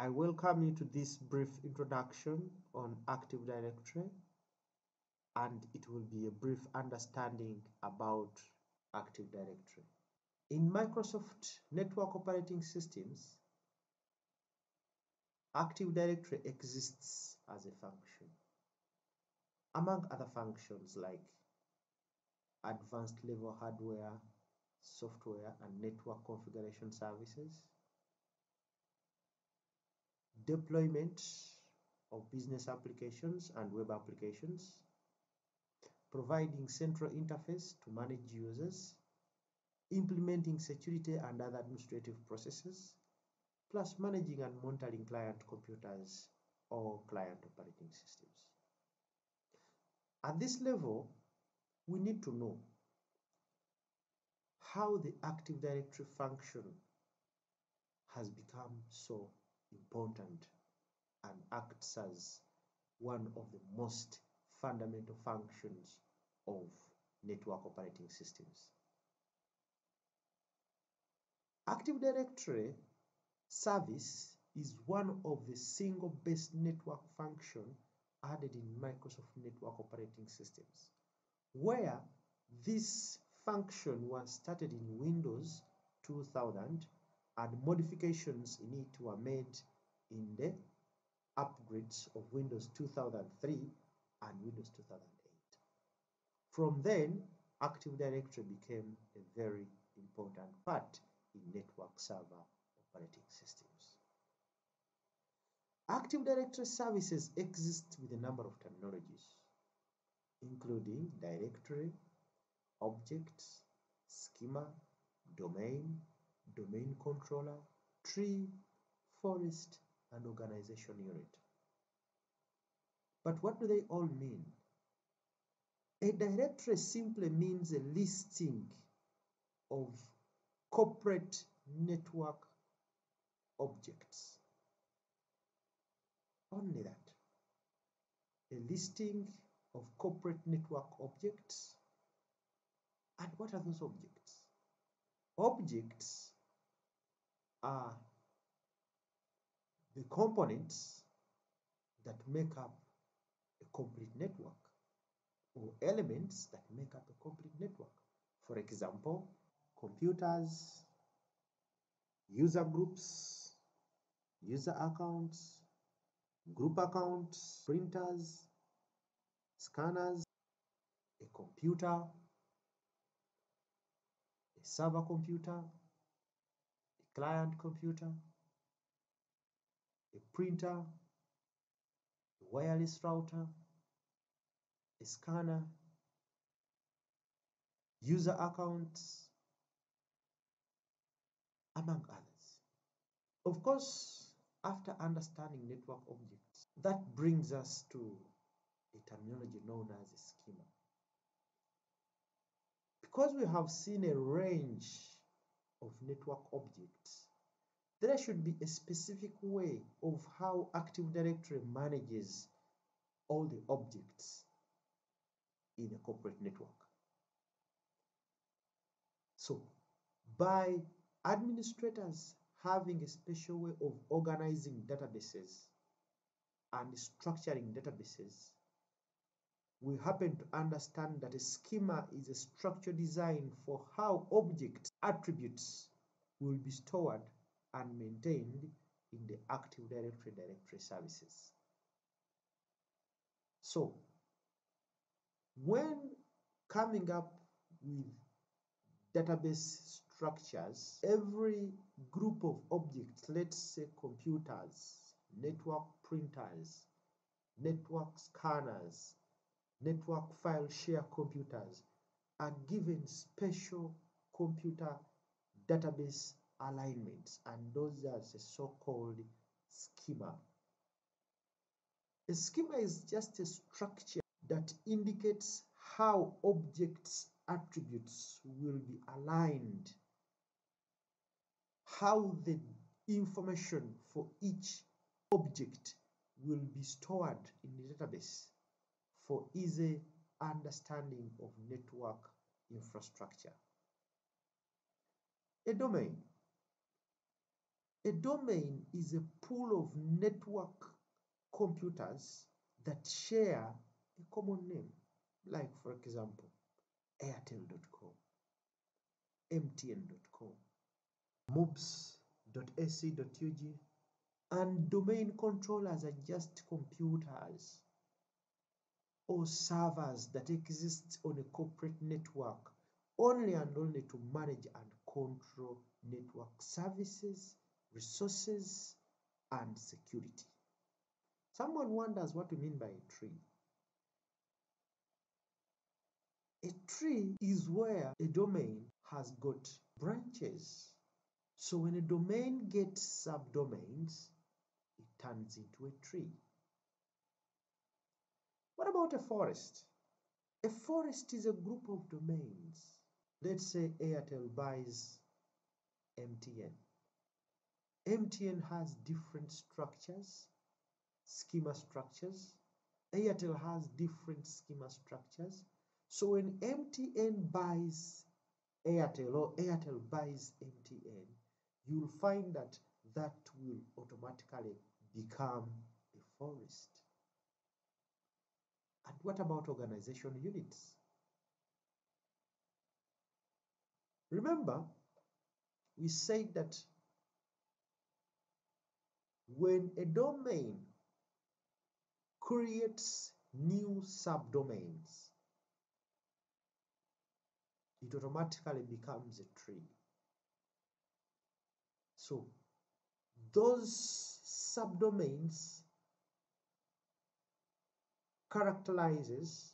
I welcome you to this brief introduction on Active Directory and it will be a brief understanding about Active Directory. In Microsoft Network Operating Systems, Active Directory exists as a function. Among other functions like advanced level hardware, software and network configuration services, deployment of business applications and web applications, providing central interface to manage users, implementing security and other administrative processes, plus managing and monitoring client computers or client operating systems. At this level, we need to know how the Active Directory function has become so important and acts as one of the most fundamental functions of network operating systems. Active Directory service is one of the single best network function added in Microsoft Network Operating Systems, where this function was started in Windows 2000 and modifications in it were made in the upgrades of Windows 2003 and Windows 2008. From then, Active Directory became a very important part in network server operating systems. Active Directory services exist with a number of terminologies, including directory, objects, schema, domain, domain controller, tree, forest, and organization unit. But what do they all mean? A directory simply means a listing of corporate network objects. Only that. A listing of corporate network objects. And what are those objects? Objects are the components that make up a complete network or elements that make up a complete network. For example, computers, user groups, user accounts, group accounts, printers, scanners, a computer, a server computer, client computer, a printer, a wireless router, a scanner, user accounts, among others. Of course, after understanding network objects, that brings us to a terminology known as a schema. Because we have seen a range of network objects, there should be a specific way of how Active Directory manages all the objects in a corporate network. So, by administrators having a special way of organizing databases and structuring databases, we happen to understand that a schema is a structure designed for how object attributes will be stored and maintained in the Active Directory directory services. So, when coming up with database structures, every group of objects, let's say computers, network printers, network scanners, network file share computers are given special computer database alignments and those are the so-called schema. A schema is just a structure that indicates how objects attributes will be aligned, how the information for each object will be stored in the database for easy understanding of network infrastructure. A domain. A domain is a pool of network computers that share a common name, like for example, airtel.com, mtn.com, mubs.ac.ug, and domain controllers are just computers or servers that exist on a corporate network only and only to manage and control network services, resources, and security. Someone wonders what we mean by a tree. A tree is where a domain has got branches. So when a domain gets subdomains, it turns into a tree. What about a forest? A forest is a group of domains. Let's say Airtel buys MTN. MTN has different structures, schema structures. Airtel has different schema structures. So when MTN buys Airtel or Airtel buys MTN, you'll find that that will automatically become a forest. And what about organization units? Remember, we said that when a domain creates new subdomains, it automatically becomes a tree. So those subdomains characterizes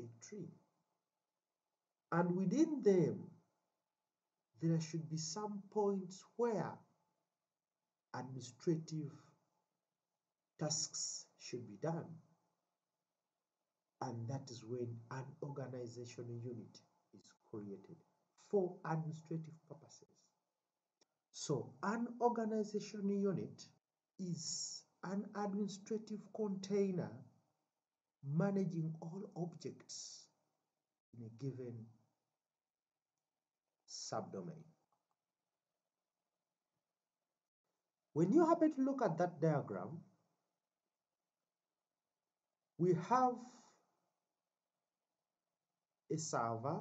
a tree. And within them, there should be some points where administrative tasks should be done. And that is when an organization unit is created for administrative purposes. So an organization unit is an administrative container managing all objects in a given subdomain. When you happen to look at that diagram, we have a server,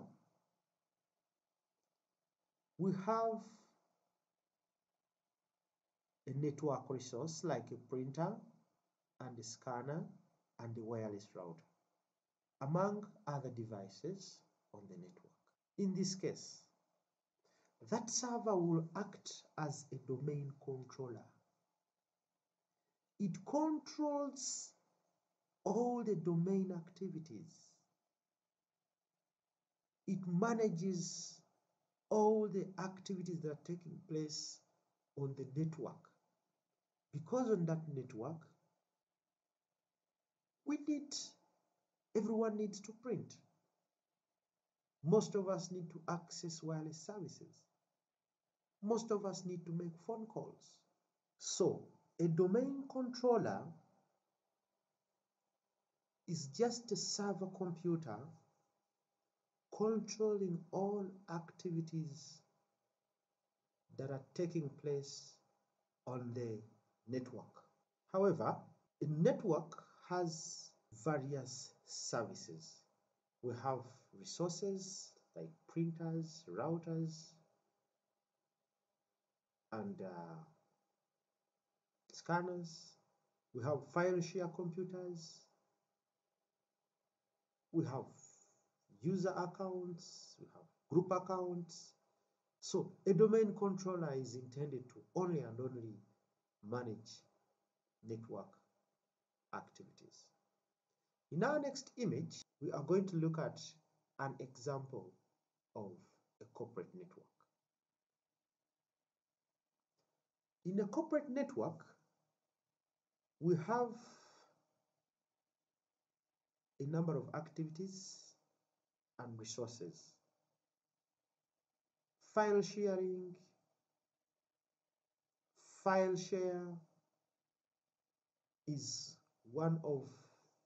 we have a network resource like a printer and a scanner and a wireless router, among other devices on the network. In this case, that server will act as a domain controller. It controls all the domain activities. It manages all the activities that are taking place on the network. Because on that network, we need, everyone needs to print. Most of us need to access wireless services. Most of us need to make phone calls. So, a domain controller is just a server computer controlling all activities that are taking place on the network. However, a network has various services. We have resources like printers, routers, and uh, scanners. We have file share computers. We have user accounts. We have group accounts. So a domain controller is intended to only and only manage network activities. In our next image, we are going to look at an example of a corporate network. In a corporate network, we have a number of activities and resources. File sharing, file share is one of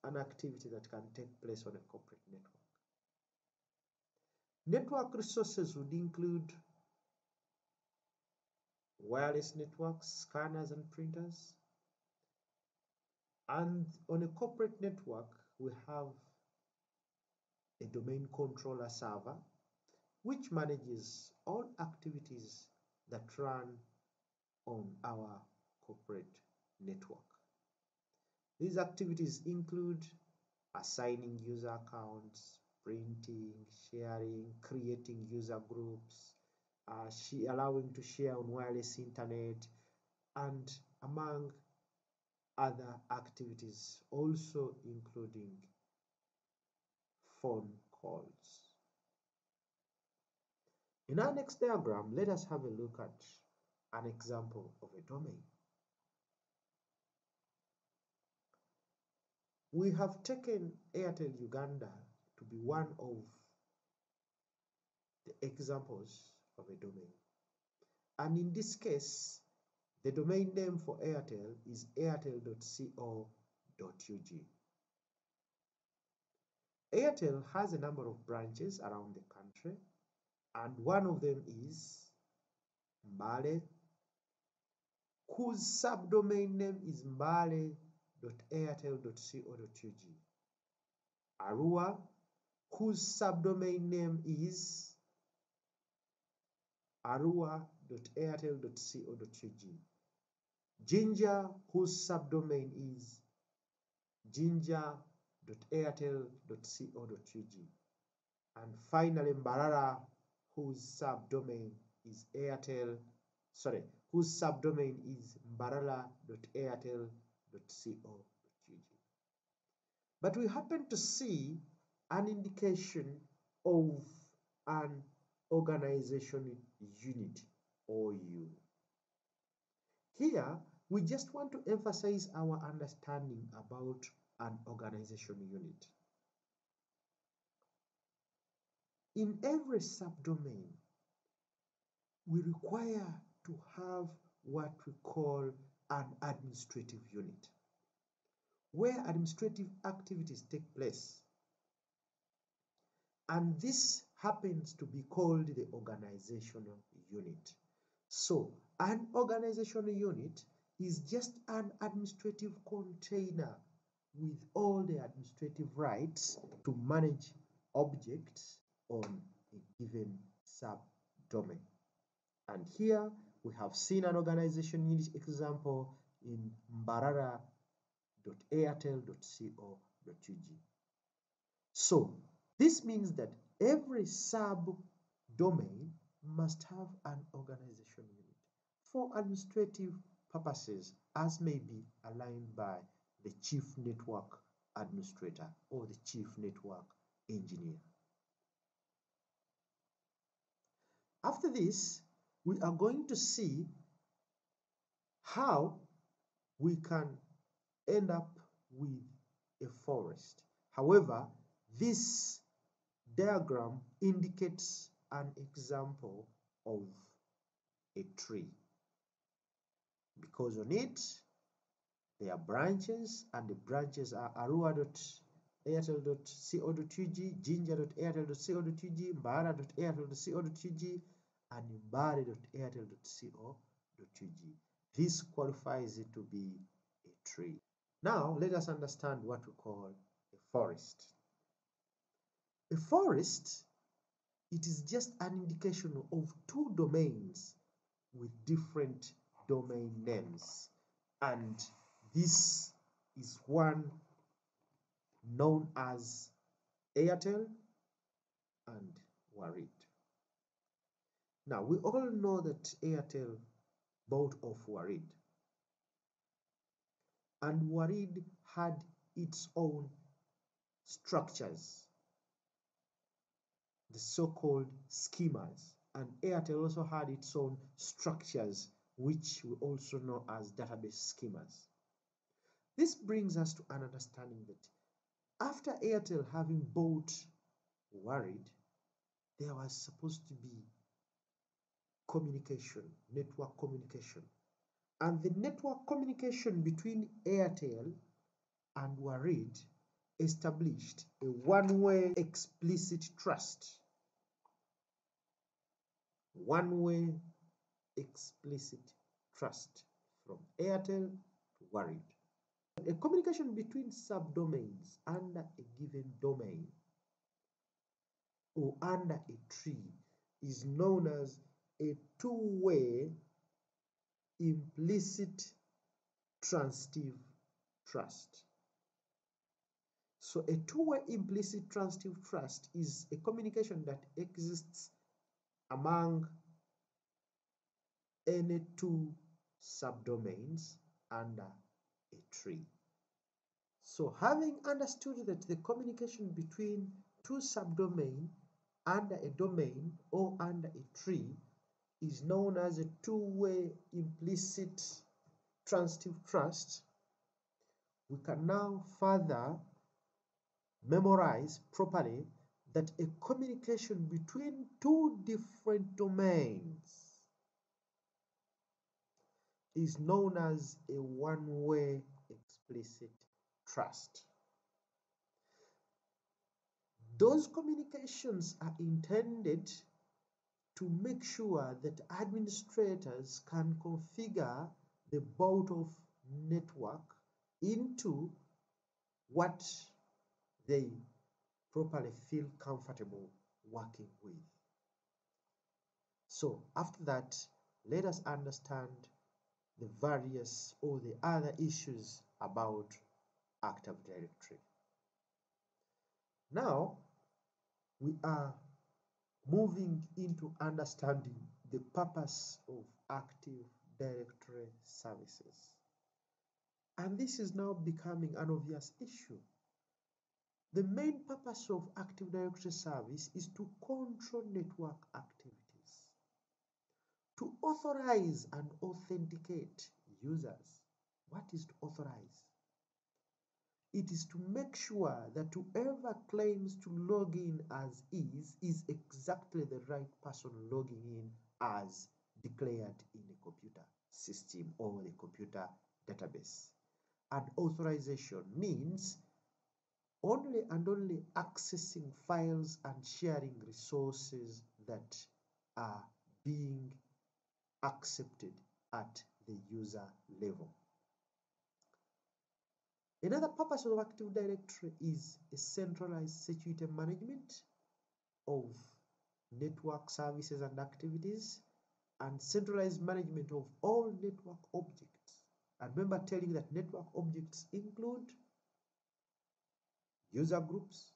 an activity that can take place on a corporate network. Network resources would include wireless networks, scanners and printers. And on a corporate network, we have a domain controller server, which manages all activities that run on our corporate network. These activities include assigning user accounts, printing, sharing, creating user groups, uh, allowing to share on wireless internet, and among other activities, also including phone calls. In our next diagram, let us have a look at an example of a domain. We have taken Airtel Uganda to be one of the examples of a domain. And in this case, the domain name for Airtel is airtel.co.ug. Airtel has a number of branches around the country, and one of them is Mbale, whose subdomain name is mbale.airtel.co.ug. Arua, whose subdomain name is arua.airtel.co.ug. Jinja, whose subdomain is jinja.airtel.co.ug. And finally, Mbarara, whose subdomain is Airtel, sorry, whose subdomain is mbarara.airtel.co.ug. But we happen to see an indication of an organization unit OU. Here, we just want to emphasize our understanding about an organization unit. In every subdomain, we require to have what we call an administrative unit, where administrative activities take place. And this happens to be called the organizational unit. So, an organizational unit is just an administrative container with all the administrative rights to manage objects on a given subdomain. And here we have seen an organization unit example in mbarara.airtel.co.ug. So this means that every subdomain must have an organization unit for administrative purposes as may be aligned by the chief network administrator or the chief network engineer. After this, we are going to see how we can end up with a forest. However, this diagram indicates an example of a tree because on it there are branches and the branches are arua.airtel.co.ug, jinja.airtel.co.ug, mbara.airtel.co.ug, and mbari.airtel.co.ug. This qualifies it to be a tree. Now let us understand what we call a forest. A forest, it is just an indication of two domains with different domain names and this is one known as Airtel and Warid. Now, we all know that Airtel bought off Warid. And Warid had its own structures, the so-called schemas. And Airtel also had its own structures, which we also know as database schemas. This brings us to an understanding that after Airtel having bought Warid, there was supposed to be communication, network communication. And the network communication between Airtel and Warid established a one-way explicit trust. One-way explicit trust from Airtel to Warid. A communication between subdomains under a given domain or under a tree is known as a two-way implicit transitive trust. So a two-way implicit transitive trust is a communication that exists among any two subdomains under a tree. So having understood that the communication between two subdomains under a domain or under a tree is known as a two-way implicit transitive trust, we can now further memorize properly that a communication between two different domains is known as a one-way explicit trust. Those communications are intended to make sure that administrators can configure the bout of network into what they properly feel comfortable working with. So after that, let us understand the various or the other issues about Active Directory. Now, we are moving into understanding the purpose of Active Directory services. And this is now becoming an obvious issue. The main purpose of Active Directory service is to control network activities, to authorize and authenticate users. What is to authorize? It is to make sure that whoever claims to log in as is, is exactly the right person logging in as declared in a computer system or the computer database. And authorization means only and only accessing files and sharing resources that are being accepted at the user level. Another purpose of Active Directory is a centralized security management of network services and activities and centralized management of all network objects. And remember telling that network objects include user groups,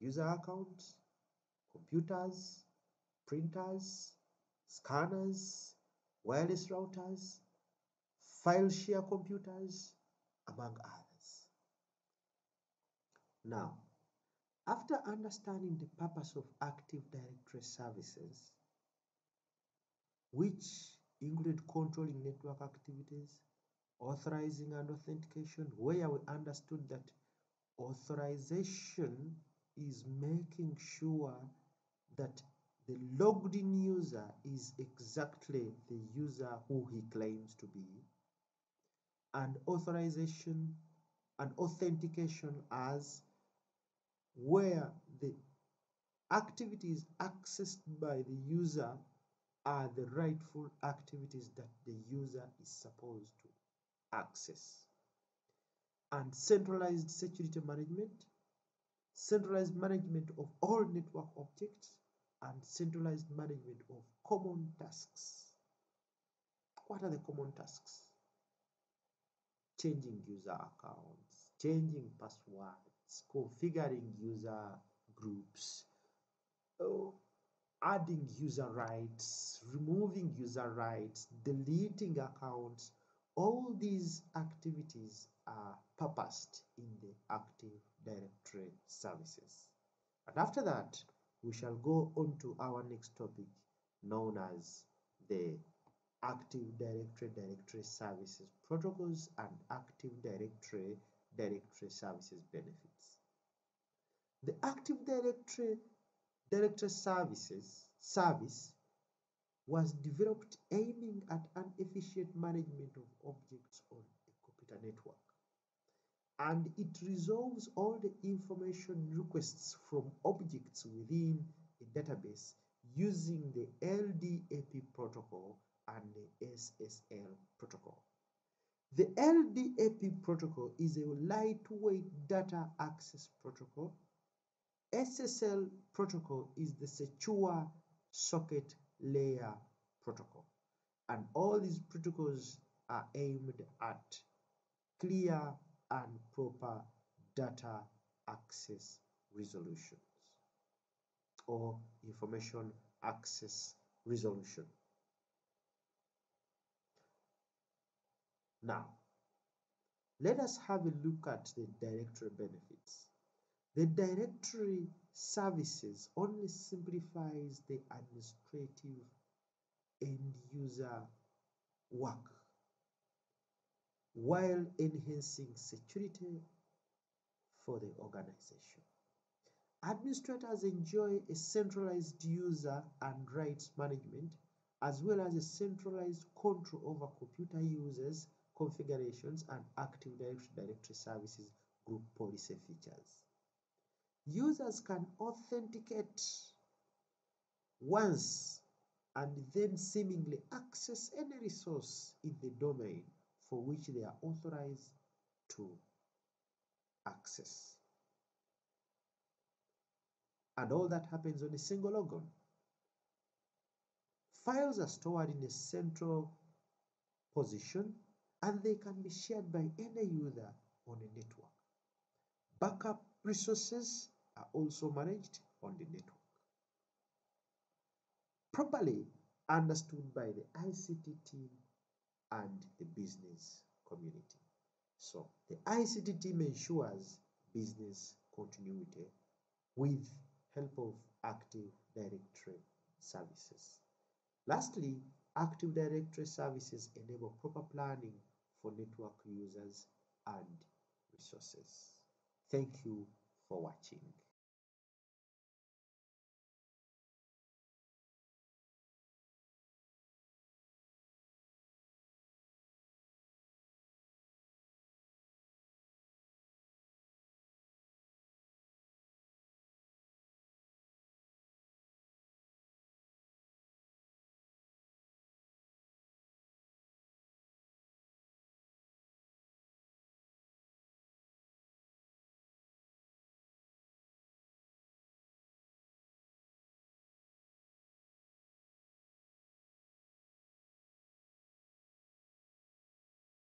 user accounts, computers, printers, scanners, wireless routers, file share computers, among others. Now, after understanding the purpose of Active Directory services, which include controlling network activities, authorizing and authentication, where we understood that authorization is making sure that the logged in user is exactly the user who he claims to be and authorization and authentication as where the activities accessed by the user are the rightful activities that the user is supposed to access. And centralized security management, centralized management of all network objects, and centralized management of common tasks. What are the common tasks? changing user accounts, changing passwords, configuring user groups, uh, adding user rights, removing user rights, deleting accounts, all these activities are purposed in the Active Directory services. And after that, we shall go on to our next topic known as the Active Directory Directory Services Protocols and Active Directory Directory Services Benefits. The Active Directory Directory Services service was developed aiming at an efficient management of objects on a computer network. And it resolves all the information requests from objects within a database using the LDAP protocol and the SSL protocol. The LDAP protocol is a lightweight data access protocol. SSL protocol is the secure socket layer protocol. And all these protocols are aimed at clear and proper data access resolutions or information access resolution. Now, let us have a look at the directory benefits. The directory services only simplifies the administrative end user work while enhancing security for the organization. Administrators enjoy a centralized user and rights management as well as a centralized control over computer users, configurations, and Active Directory Services group policy features. Users can authenticate once and then seemingly access any resource in the domain for which they are authorized to access. And all that happens on a single logon. Files are stored in a central position and they can be shared by any user on a network. Backup resources are also managed on the network. Properly understood by the ICT team and the business community. So the ICT team ensures business continuity with help of Active Directory services. Lastly, Active Directory services enable proper planning for network users and resources. Thank you for watching.